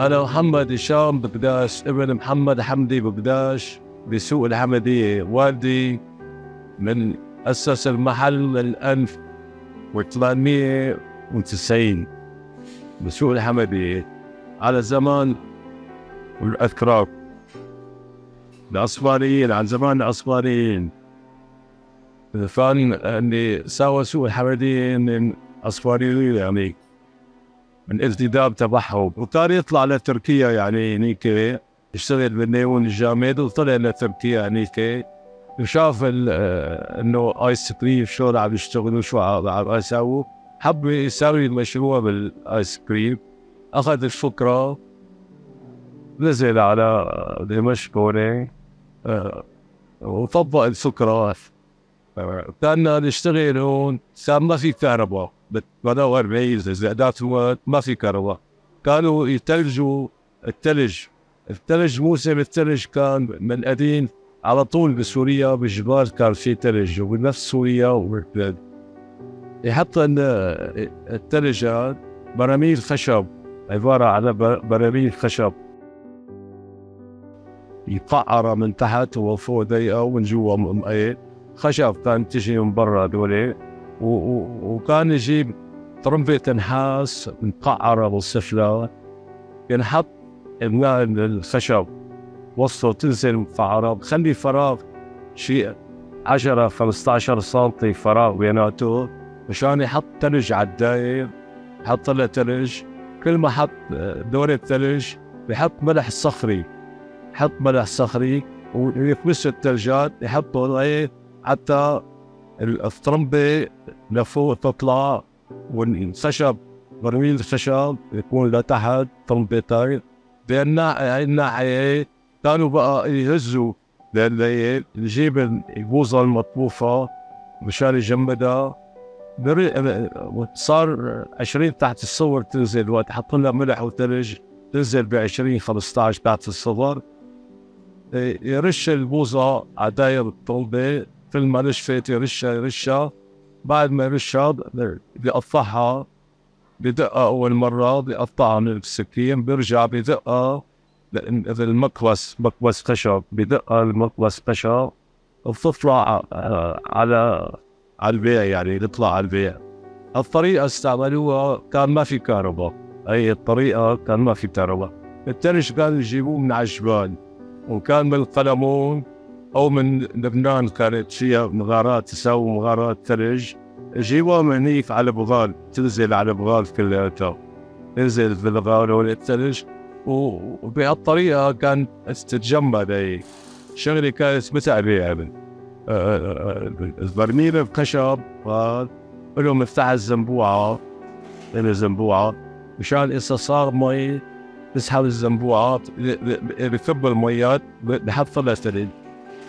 أنا محمد هشام بقداش ابن محمد حمدي بقداش بسوق الحمدية والدي من أسس المحل من 1890 بسوق الحمدية على زمان الأذكار العثمانيين عن زمان العثمانيين. فان اني سوى سوق الحمدية من عثمانيين يعني. من انتداب تبعهم. وكان يطلع لتركيا يعني هنيك يشتغل بالنيون الجامد وطلع لتركيا هنيك. وشاف إنه آيس كريم شلون عم يشتغلوا شو عم يسووا حب يسوي المشروع بالآيس كريم. أخذ الفكرة نزل على دمشق هون وطبق الفكرة. كان نشتغل هون كان ما في كهرباء. بال 40 ذات الوقت ما في كهرباء كانوا يتلجوا الثلج الثلج موسم الثلج كان من قديم على طول بسوريا بالجبال كان في ثلج وبنفس سوريا وبالبلاد يحط الثلج براميل خشب عبارة عن براميل خشب. يقعر من تحت وفوق ضيقة ومن جوا خشب كان تجي من برا دولي وكان يجيب طرمبة نحاس مقعرة بالسفلى ينحط الخشب وسطه تنزل مقعرة بخلي فراغ شيء 10 15 سم فراغ بيناته مشان يحط ثلج على الداير يحط له ثلج كل ما حط دورة ثلج بحط ملح صخري يحط ملح صخري ويكبس الثلجات يحطوا إيه حتى الطرمبة لفوق تطلع والخشب برميل الخشب يكون لتحت طرمبتين الناحية كانوا بقى يهزوا. يجيب البوظة المطبوخة مشان يجمدها صار 20 تحت الصور تنزل. وقت حط لها ملح وثلج تنزل ب 20 15 تحت الصور. يرش البوظة على داير الطلبة كل ما نشفت يرشها يرشها بعد ما يرشها بيقطعها بدقة أول مرة بيقطعها من السكين بيرجع بدقة. المقوس مقوس خشب بدقة المقوس خشب. وبتطلع على على البيع يعني تطلع على البيع. الطريقة استعملوها كان ما في كهرباء. هي الطريقة كان ما في كهرباء. التلج كانوا يجيبوه من على الجبال. وكان بالقلمون أو من لبنان كانت فيها مغارات تساوي مغارات ثلج جيبوها من هنيك على بغال تنزل على بغال كلياتها تنزل في الغال الثلج وبهالطريقة كانت تتجمد هي شغلة كانت متعبة يعني. البرميل الخشب له مفتاح الزنبوعة. له زنبوعة مشان إذا صار مي بسحب الزنبوعة بكب الميات بحط لها ثلج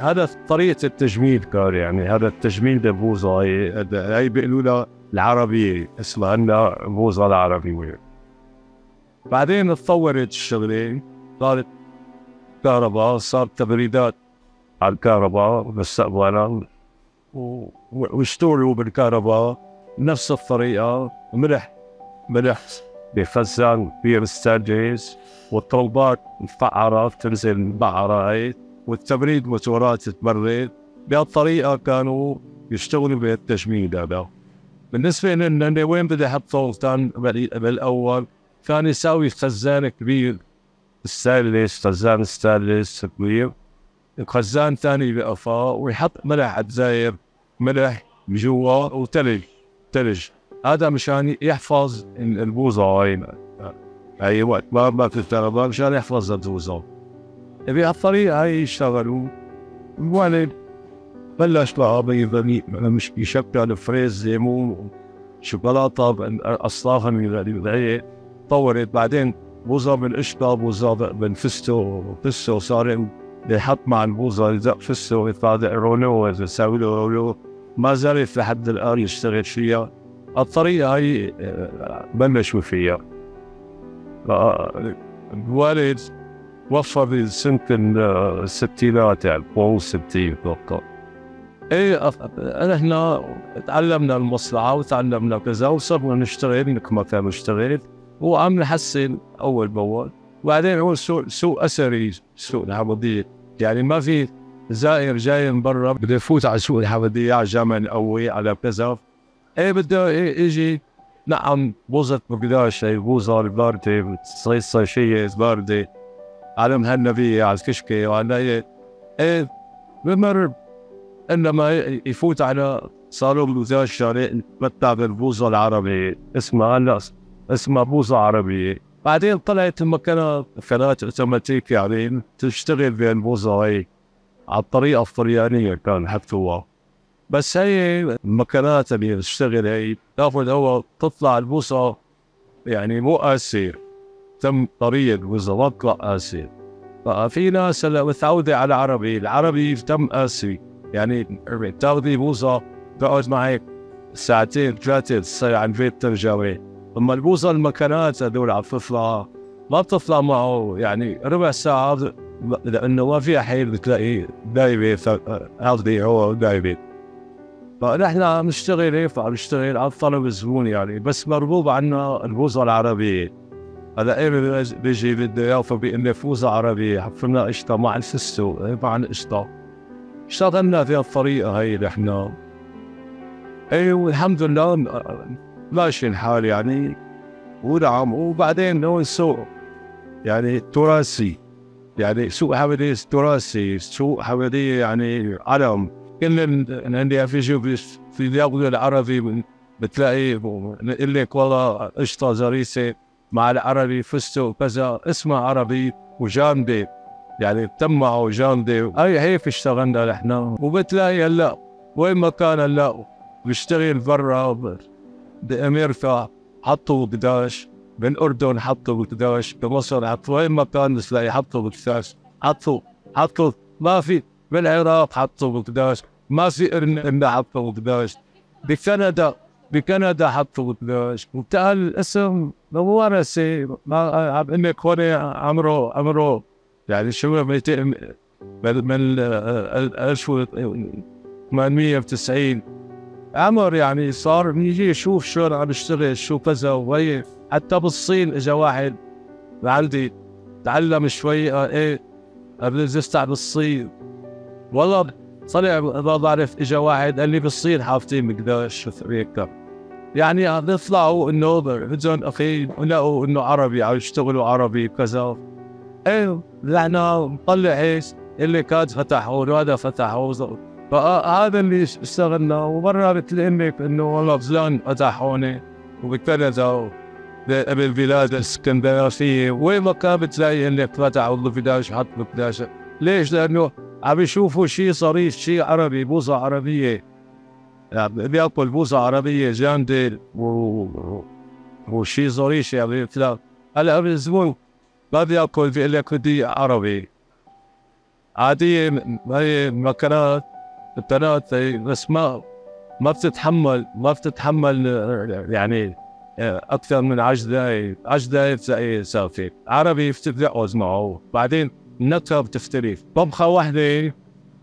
هذا طريقة التجميل كان يعني هذا التجميل ده بوظة هي هي بيقولوا لها العربية اسمها لنا بوظة العربية بعدين تطورت الشغلة صارت كهرباء صار تبريدات على الكهرباء مستقبلا واشتغلوا بالكهرباء نفس الطريقة ملح ملح بخزان كبير ستانلس والطلبات مفعرة تنزل مبعرة هي والتبريد موتورات تبرد بهالطريقة كانوا يشتغلوا بالتجميد هذا. بالنسبة لنا وين بدي أحط سلطان بالأول كان يساوي خزان كبير. ستانلس خزان ستانلس كبير؟ خزان ثاني بقفاه ويحط ملح ع الداير ملح جوا وتلج تلج. هذا مشان يحفظ البوظة هاي أي وقت ما ما في مشان يحفظ البوظة بهالطريقة هاي اشتغلوا الوالد بلش مش يشكل فريز زيمون شوكولاتة أصنافها من طورت. بعدين بوظة بالقشطة بوظة بالفستو فستو صار بيحط مع البوظة يزق فستو يطلع رونو يسوي له رونو ما زالت لحد الآن يشتغل فيها. الطريقة هي بلشوا فيها. الوالد وفر سنة الستينات يعني فوق الستين بالضبط إيه إحنا تعلمنا المصنعة وتعلمنا كذا وصرنا نشتغل كما كان نشتغل وعم نحسن أول بأول. وبعدين هو سوق سوق أثري سوق الحمديه يعني ما في زائر جاي من برا بده يفوت على سوق الحمديه على الجامع القوي على كذا. إيه بده إيه يجي. نعم بوزة بقداش هي بوزة الباردة صيد صيشية باردة على مهنبية على الكشكة وعلى إيه بمر إنما يفوت على صالون بوزة الشارع متع بالبوزة العربية اسمها هلا اسمها بوزة عربية بعدين طلعت مكانها قناة أوتوماتيك يعني تشتغل بالبوزة هي على الطريقة الطريانية كان حكتوها بس هي المكانات اللي تشتغل هي تأخذ هو تطلع البوصة يعني مو قاسية تم طريق ما تطلع قاسية ففي ناس هلا متعودة على العربي، العربي تم قاسي يعني تاخذي بوصة تقعد معك ساعتين ثلاثة تصير عن بيت ترجمة أما البوصة المكانات هذول عم تطلع ما بتطلع معه. يعني ربع ساعة لأنه ما في حيل بتلاقي دايبة هذه هو دايبة. فنحن عم نشتغل هيك عم نشتغل على الطلب الزبون يعني. بس مرغوب عنا البوصة العربية هلا إيه بيجي بده يافا بيقول لي فوزة عربية حفرنا قشطة مع الفستو مع القشطة اشتغلنا في الطريقة هي نحن. إيه والحمد لله ماشي الحال يعني ونعم. وبعدين هو السوق يعني تراثي. يعني سوق حمدية تراثي سوق حمدية يعني علم كل اللي في في اليوم العربي بتلاقي يقول لك والله قشطة زريسة. مع العربي فستق كذا اسمها عربي وجامده يعني بتمعوا جامده هي هيك اشتغلنا نحن. وبتلاقي هلا وين ما كان هلا بيشتغل برا بامريكا حطوا قداش بالاردن حطوا قداش بمصر حطوا. وين ما كان بتلاقي حطوا قداش حطوا حطوا. ما في بالعراق حطوا قداش ما في إن حطوا قداش بكندا بكندا حطوا وبتاع الاسم ممارسة ما عم لك هون عمره عمره يعني شو 200 من 1890 عمر يعني صار يجي يشوف شلون عم يشتغل شو كذا وهي. حتى بالصين اجى واحد عندي تعلم شوي آه، إيه قبل بالصين. والله طلع ما بعرف اجى واحد قال لي بالصين حاطين مقداش هيك يعني بيطلعوا إنه بدهم أخي ولقوا إنه عربي عم يشتغلوا عربي كذا. إيه نحن نطلع هيك اللي كان فتحوا وهذا فتحوا فهذا اللي اشتغلنا. ومرة بتلاقي لك إنه والله فلان فتح هون وبكندا بالبلاد الاسكندنافيه وين ما كان بتلاقي انك فتح والله فداش حط ليش؟ لأنه عم يشوفوا شيء صريح شيء عربي بوصة عربية. يعني بياكل بوصة عربية جامدة و... وشيء ظريف يعني لا هلا الزبون ما بياكل بيقول لك بدي عربي عادية هي مكانات التنات بس ما ما بتتحمل ما بتتحمل يعني أكثر من 10 دقائق 10 دقائق بتلاقي صافي عربي بتتجوز معه. بعدين النكهه بتختلف. طبخة واحدة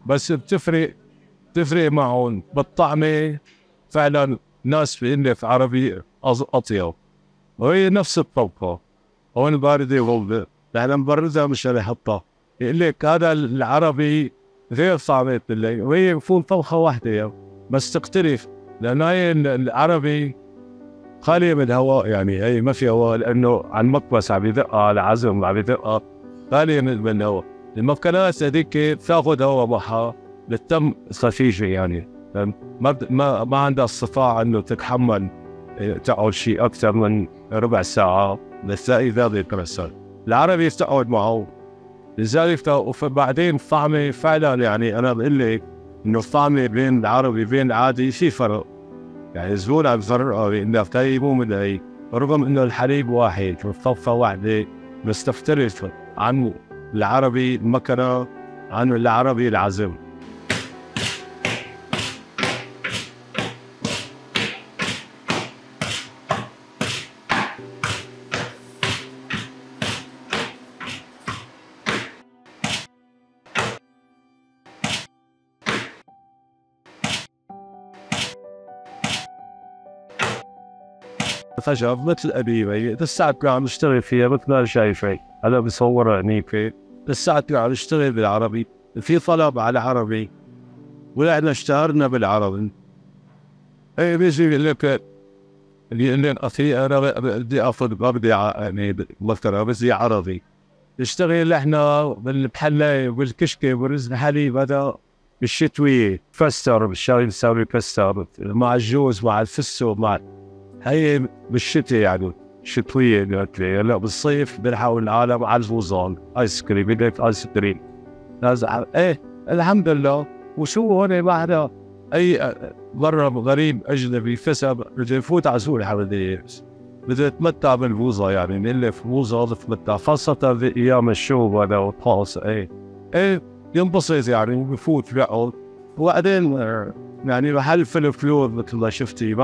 بس بتفرق بتفرق معهم بالطعمة. فعلا ناس في في عربي أطيب. وهي نفس الطبخه هون باردة وغلبه نحن نبردها مش نحطها يقول لك هذا العربي غير طعمة بالليل وهي بفون طبخه واحدة. بس تختلف لأنه هي العربي خالية من الهواء يعني هي ما في هواء لأنه على المكبس عم يدقها على العزم عم يدقها غالية من الهواء المفكنات هذيك تاخذ هواء معها للتم خفيفة يعني. ما ما ما عندها استطاعة إنه تتحمل إيه، تقعد شيء أكثر من ربع ساعة بتلاقي ذلك رسل العربي تقعد معه لذلك وبعدين الطعمة فعلا يعني أنا بقول لك إنه الطعمة بين العربي بين العادي في فرق. يعني الزبون عم يفرقها بإنه مو من هي رغم إنه الحليب واحد والطفة واحدة بس تختلف عن العربي المكنة عن العربي العزم. خشب مثل أبيبي لسه قاعد نشتغل فيها مثل ما شايفة أنا بصورها هنيك لسه قاعد نشتغل بالعربي في طلب على العربي ونحن اشتهرنا بالعربي. اي بيجي يقول لك اللي أخي أنا بدي أخذ بدي يعني مثلا بدي عربي. نشتغل إحنا بالمحلاية والكشكة ورز الحليب هذا بالشتوية. فستر بالشغل نسوي فستر مع الجوز مع الفسو مع هي بالشتاء يعني شتوية لا بالصيف بنحاول العالم على الفوزان آيس كريم بدك آيس كريم. لازم إيه الحمد لله. وشو هون بعد؟ أي مرة غريب أجنبي فسب بده يفوت على سوق الحمدية بده يتمتع بالبوظة يعني نقول بوظة تتمتع خاصة في أيام الشوب هذا والطقس إيه إيه ينبسط يعني وبفوت بيقعد وبعدين يعني محل فيلم فلور مثل ما شفتي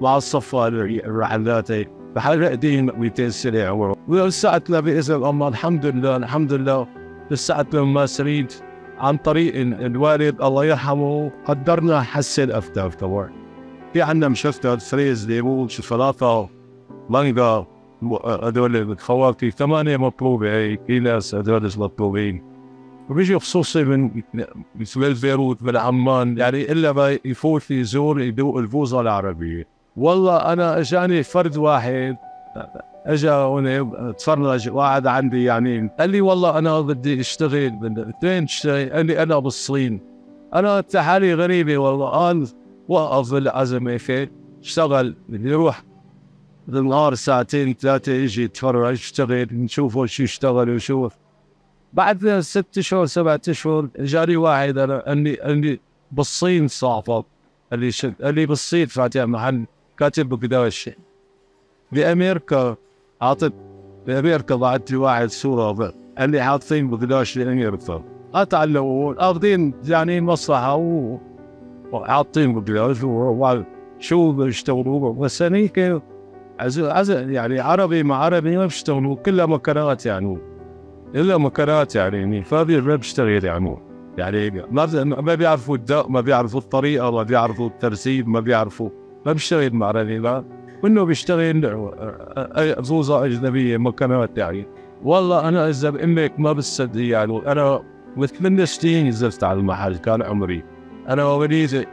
مع الصفة الرحلات محل قديم 200 سنة عمره ولساتنا بإذن الله الحمد لله الحمد لله. لساتنا مماثلين عن طريق الوالد الله يرحمه قدرنا حسن أفتاف طبعا في عندنا مشفتات فريز ليمون شوكولاتة مانجا هدول الخواطي ثمانية مطلوبة هي في ناس هدول مطلوبين وبيجي خصوصي من مثل البيروت من عمان يعني إلا ما يفوت يزور يدوق الفوزة العربية. والله أنا أجاني فرد واحد. أجا هون تفرج واحد عندي يعني. قال لي والله أنا بدي أشتغل وين تشتغل؟ قال لي أنا بالصين أنا حالي غريبة والله. قال وقف العزمة في اشتغل. بدي يروح بالنهار ساعتين ثلاثة يجي يتفرج يشتغل نشوفه شو يشتغل وشو بعد ست شهور سبعة أشهر جاني واحد أنا قال لي قال لي بالصين صعبه قال لي قال لي بالصين فاتح محل. كاتب بقداش بامريكا حاطط بامريكا بعت لي واحد صوره قال لي حاطين بقداش لامريكا اتعلموا أخذين يعني مصلحة وحاطين بقداش شو بيشتغلوا بس هنيك يعني عربي مع عربي ما بيشتغلوا كلها مكرات يعني. الا مكرات يعني فاضي ما بيشتغل يعني. يعني ما ما بيعرفوا الدق ما بيعرفوا الطريقة ما بيعرفوا الترسيب ما بيعرفوا ما بيشتغل مع عربي لا وانه بيشتغل زوزة أجنبية مكانات يعني والله أنا إذا لك ما بصدق يعني أنا بثمان سنين نزلت على المحل كان عمري أنا مواليد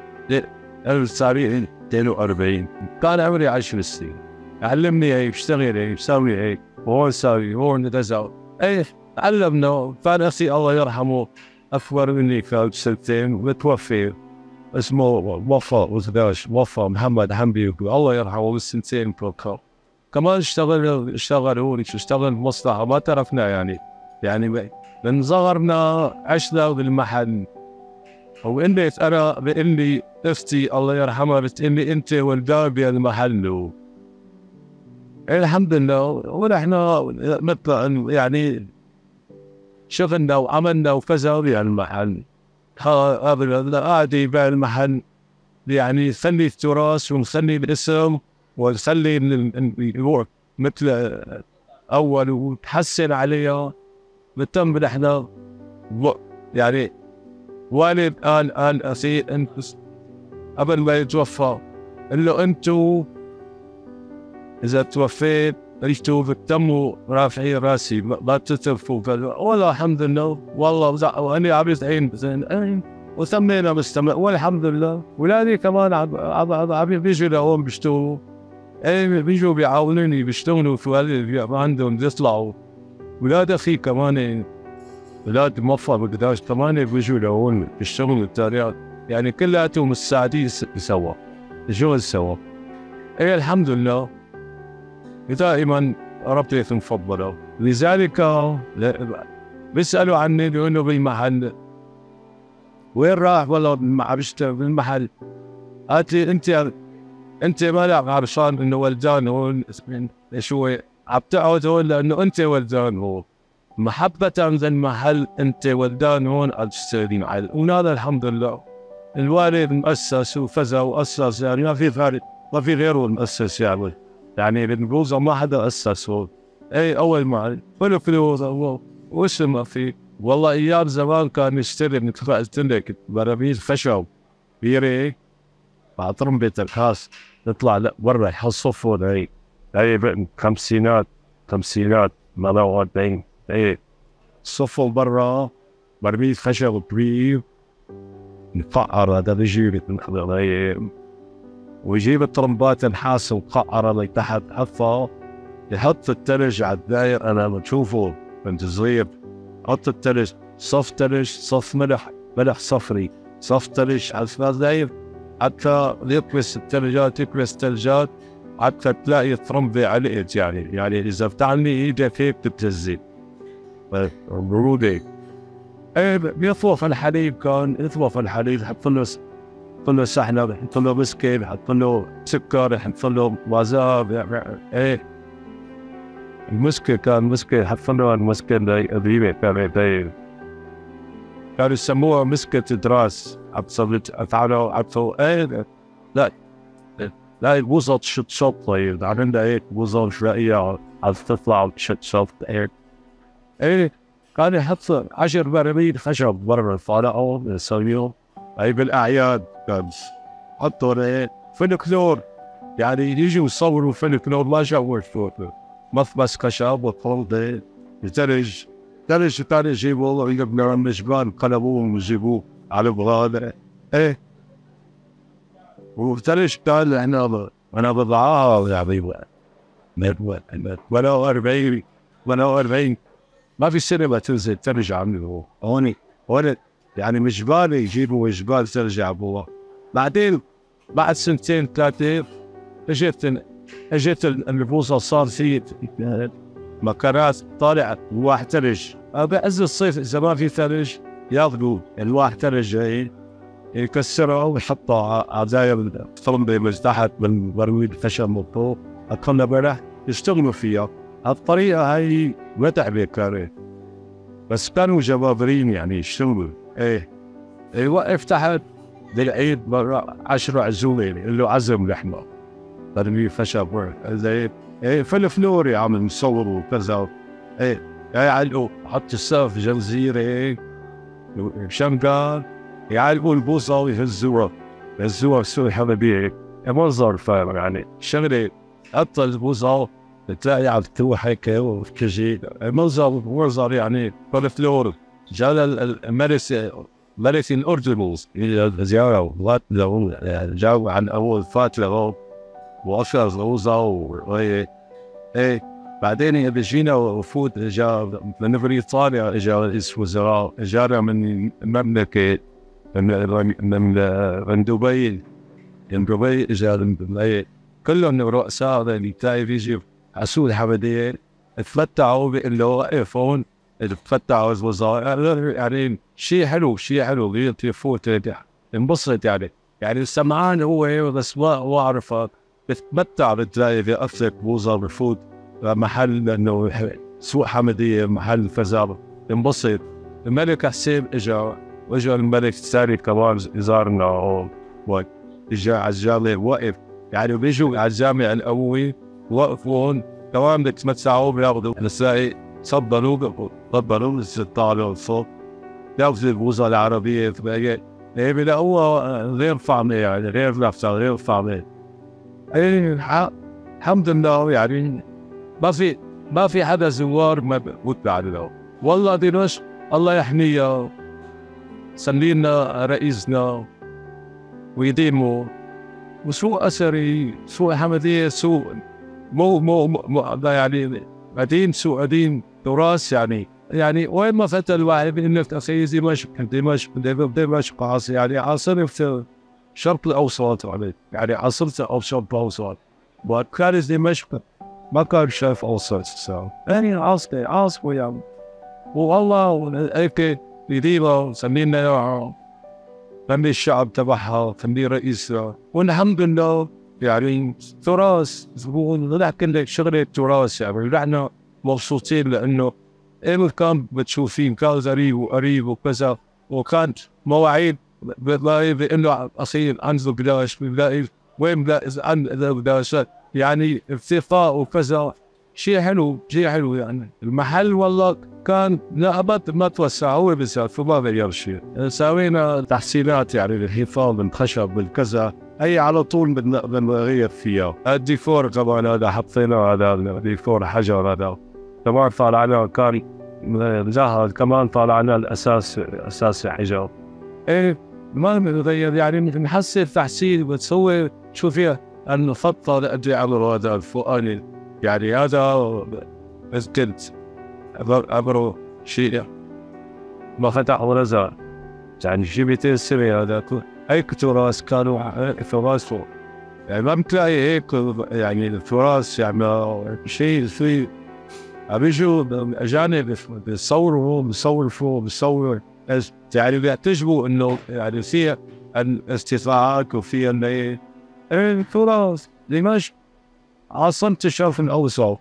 1942 كان عمري 10 سنين. علمني هيك بشتغل هيك بسوي هيك وهون ساوي وهون نتزع إيه علمنا كان أخي الله يرحمه أكبر مني كان بسنتين وتوفي اسمه وفى وزداش وفى محمد حمدي الله يرحمه بالسنتين فوق كمان اشتغل اشتغل هو اشتغل بمصلحة ما تركنا يعني يعني من صغرنا عشنا بالمحل واني أنا باني أختي الله يرحمها بتقلي انت ولدان بهالمحل الحمد لله ونحن مثل يعني شغلنا وعملنا وكذا هذا عادي بهالمحل يعني نخلي التراث ونخلي الاسم ونخلي مثل أول وتحسن عليها. بتم نحن يعني والد قال قال أخي أنت قبل ما يتوفى. قال له أنتو إذا توفيت عشتوا بتموا رافعين راسي ما تترفوا والله الحمد لله. والله وأنا عم عين زين. وسمينا مستمع. والحمد لله. ولادي كمان عم بيجوا لهون بيشتغلوا. إيه بيجوا بيعاونوني بيشتغلوا في عندهم بيطلعوا. ولاد أخي كمان ولاد موفى بقداش كمان بيجوا لهون بيشتغلوا التاريخ. يعني كلياتهم السعدين سوا الشغل سوا. إيه الحمد لله. دائما ربطي مفضلة لذلك بيسألوا عني بيقولوا بالمحل. وين راح؟ والله عم بشتغل بالمحل. قالت لي أنت انت مالك عرشان إنه ولدان هون شو عم تقعد هون لأنه أنت ولدان هون محبة للمحل أنت ولدان هون. قد تشتغلي محل وهذا الحمد لله. الوالد مؤسس وفزا وأسس يعني ما في فارق ما في غيره المؤسس يعني. يعني بنقول ما حدا اسسه إي أول ما فلو فلوس وش ما في؟ والله أيام زمان كان يشتري مثل ما قلت لك براميل خشب كبيره مع طرمبة الخاص تطلع لا برا يحط صفون هيك تقريبا خمسينات خمسينات مرة أربعين إيه صفوا برا برميل خشب كبير. مفعر هذا خضرايم ويجيب الطرمبات الحاسة مقعرة اللي تحت حطها يحط التلج على الداير. أنا بشوفه كنت صغير حط التلج صف تلج صف ملح ملح صفري صف تلج على الداير. حتى يكبس الثلجات يكبس الثلجات حتى تلاقي الطرمبة علقت يعني يعني إذا بتعملي إيدك هيك بتتهزي برودة إيه بيطوف الحليب كان يطوف الحليب يحط له يحط له سحنة يحط له بسكي يحط له سكر يحط له مازار إيه. المسكة كان مسكة يحط له المسكة قديمة كانت كانوا يسموها مسكة دراس عبصلت تعالوا عبصوا إيه. لا لا وزط شط شط طيب. عندنا هيك وزط شوية عم تطلع شط شط إيه. إيه. كان يحط عشر براميل خشب برا الفارقة يسويهم. أي بالأعياد حطوا فلكلور. يعني يجوا يصوروا فلكلور ما شافوا مطبس خشب وطرد ثلج ثلج ثاني يجيبوا يجيبوا من الجبال قلبوهم ويجيبوه على بغالة إيه. وثلج كان إحنا أنا بضعها حبيبي. ولا 40 ولا 40 ما في سينما تنزل ترجع منه هون هون يعني مش جبال يجيبوا جبال ترجع بوا بعدين بعد سنتين ثلاثة إجت إجت البوصة صار في مكانات طالع الواح ثلج بعز الصيف إذا ما في ثلج ياخذوا الواح ثلج جاي يكسرها ويحطها على داير الطرمبة من تحت من برويد خشب من فوق. القنبلة برا يشتغلوا فيها. هالطريقة هاي متعبة كانت بس كانوا جبابرين يعني يشتغلوا إيه. يوقف تحت بالعيد مرة عشرة عزومة يقول له عزم لحمة. ترمي خشب إيه فلفلور يا عم مصور وكذا. إيه يعلقوا حط السقف جنزيرة هيك شمقان يعلقوا البوصة ويهزوها. يهزوها بسوي حبيبي منظر فاهم يعني. شغلة حط البوصة تلاقي عم تروح هيك وتجي منظر منظر يعني. فلفلور جال المارس مارس الأردن زيارة جو عن أول فترة وأشهر غوزة إيه بعدين بيجينا وفود اجا من بريطانيا اجا رئيس وزراء اجانا من المملكة من من دبي من دبي. اجا كلهم رؤساء اللي تلاقي بيجي عسول حمدين تفتعوا بيقول له وقف هون تفتعوا الوزراء يعني شيء حلو شيء حلو. يفوت انبسط يعني. يعني السمعان هو بس ما اعرفه بتمتع بتلاقي أفلك بوزر بفوت. محل إنه سوق حمدية محل فزار. انبسط. الملك حسين إجا وإجا الملك الثاني كمان زارنا هون إجا على الجامع وقف يعني بيجوا على الجامع القوي وقفوا هون كمان بتمتعوا بياخذوا نسائي تفضلوا تفضلوا طالعوا فوق ياخذوا البوزه العربية هي بلاقوها غير فاهمة يعني غير نفسها غير فاهمة. إيه الحمد لله يعني ما في ما في حدا زوار ما بموت بعد والله دمشق الله يحميها سلينا رئيسنا ويديمه. وسوق أثري سوق حمدية سوق مو مو, مو يعني قديم سوق قديم تراث يعني. يعني وين ما فتى الواحد بانك أخي دمشق دمشق دمشق يعني عاصمه الشرق الاوسط يعني عاصمه أو الشرق الاوسط وكانت دمشق ما كان شايف اوسط يعني عاصمه عاصمه يعني والله هيك قديمه سمينا فمي الشعب تبعها فمي رئيسها والحمد لله يعني تراث لكن شغلة تراث يعني نحن مبسوطين لأنه كان بتشوفين كان غريب وقريب وكذا وكانت مواعيد بتلاقي بانه أصيل انزل بلاش بلاقي وين إذا بلاش يعني ارتقاء وكذا. شيء حلو شيء حلو يعني. المحل والله كان لا ما ما توسع هو بالذات فما غير شيء. سوينا تحسينات يعني الحيطان بالخشب بالكذا هي على طول بنغير فيها. الديكور كمان هذا حطينا هذا الديكور حجر هذا. كمان طالعنا كان جاهز كمان طالعنا الأساس أساس حجر إيه ما بنغير يعني بنحسن تحسين بتسوي شو فيها انه فضل ادري على هذا الفوقاني يعني هذا بس كنت امره شيء. ما فتح ورزق يعني شي 200 سنه هذا؟ هيك تراث كانوا تراث. يعني ما بتلاقي هيك يعني التراث يعني شيء في بيجوا أجانب بيصوروا بيصوروا بيصوروا. يعني بيعتجبوا إنه يعني في استطلاعات وفي إنه إيه. التراث دمشق. عاصمة الشرق الأوسط.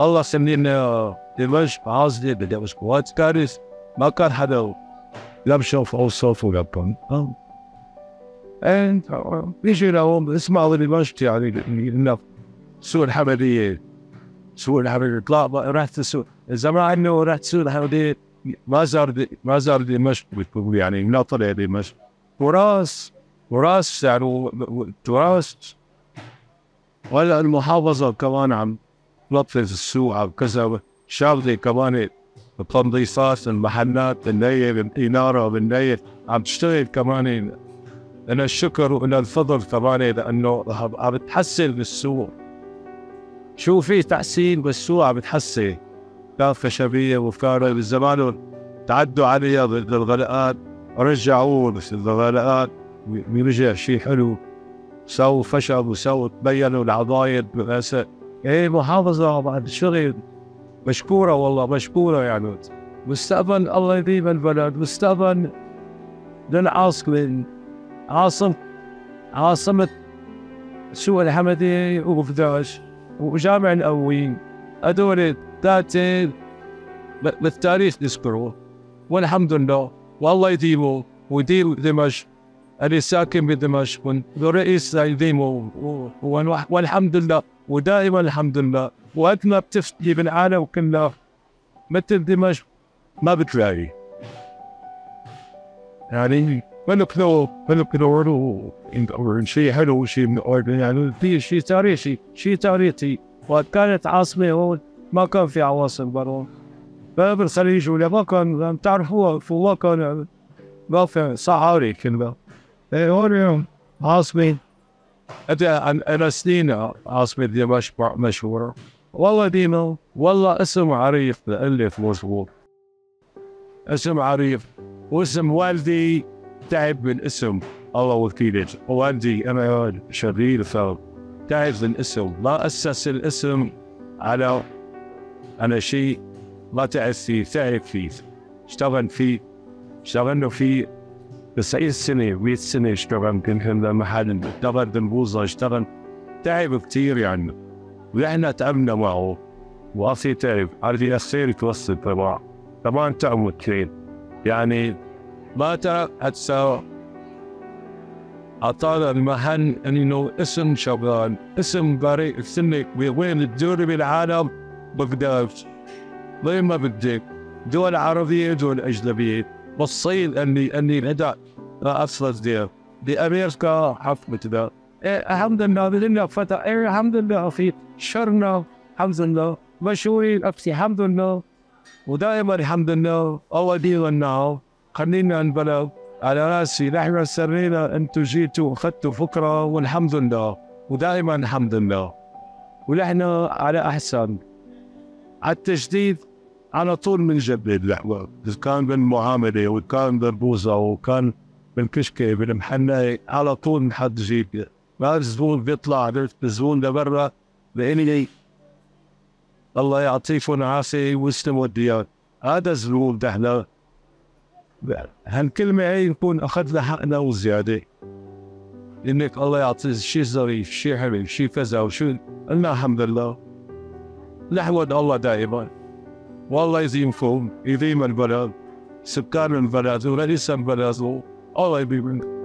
الله سمينا دمشق عاصمة دمشق وقت كارث ما كان حدا لا بشوف اوصاف ولا بكون انت بيجي لهم اسمعوا دمشق يعني سوق الحمدية سوق الحمدية طلع رحت السوق الزمان انه رحت سوق الحمدية ما زار ما زار دمشق يعني لا طلع دمشق تراث تراث يعني تراث ولا المحافظة كمان عم تلطف السوق عم كذا. شغلة كمان التنظيفات المحلات بالنية بالإنارة بالنية عم تشتغل كمان. أنا الشكر وأنا الفضل كمان لأنه عم تحسن بالسوق شو في تحسين بالسوق عم تحسن كان خشبية وفكارة بالزمان. تعدوا عليها ضد الغلقات رجعوه بس الغلقات بيرجع شيء حلو. سووا فشل وسووا تبينوا العضايد إيه محافظة بعد شغل. مشكورة والله مشكورة يعني مستقبل الله يديم البلد. مستقبل للعاصمة. عاصم عاصمة سوق الحمدي وفداش وجامع الأوين هذول ثلاثين بالتاريخ نذكره والحمد لله. والله يديمه ويديم دمشق. أنا ساكن بدمشق ورئيس يديمه. والحمد لله. ودائما الحمد لله. وقت ما بتفتي بالعالم كله مثل دمشق ما بتلاقي. يعني ملك لو ملك لو شيء حلو شيء يعني في شيء تاريخي شيء تاريخي. وقت كانت عاصمة هون ما كان في عواصم برا. الخليج ولا ما كان بتعرفوا هو كان ما في صحاري كله إيه، هون عاصمة. أنا سنين عاصمة دمشق مشهورة. والله ديما والله اسم عريف بألف مظبوط اسم عريف واسم والدي تعب من اسم الله وكيلك والدي أنا شرير ف تعب من اسم. ما أسس الاسم على على شيء. ما تعب فيه تعب فيه. اشتغل فيه. اشتغلنا فيه. 90 سنة 100 سنة اشتغل. يمكن محل. اشتغل بالبوظة اشتغل. تعب كثير يعني. ونحن تعبنا معه. وأخي تعب. عرفي أخير يتوسط طبعا. طبعا تعبوا كثير. يعني ما ترك حتى أعطانا المحل إنه اسم شغال اسم بريء سنك وين تدور بالعالم بقدرش زي ما بدك. دول عربية دول أجنبية. بالصين أني أني الأداء أصلا دير بأمريكا حفظت ذا الحمد لله. بدنا فتح إيه الحمد لله. في شرنا الحمد لله. مشهورين أبسي الحمد لله. ودائما الحمد لله. الله دينا خلينا نبلغ على رأسي نحن سرينا أنتم جيتوا اخذتوا فكره والحمد لله. ودائما الحمد لله. ونحن على أحسن. على التجديد على طول بنجدد الاحوال اذا كان بالمعامله وكان بالبوزه وكان بالكشكه بالمحنه على طول نحد جيب ما الزبون بيطلع الزبون لبرا. بإني الله يعطيكم عافية ويسلم والديان هذا الزبون نحن هالكلمة هي نكون أخذنا حقنا وزيادة إنك الله يعطي شيء ظريف شيء حلو شيء كذا وشو قلنا الحمد لله. نحمد الله دائما. والله يزيمكم يديم البلد سكان البلد ورئيس البلد الله يبينك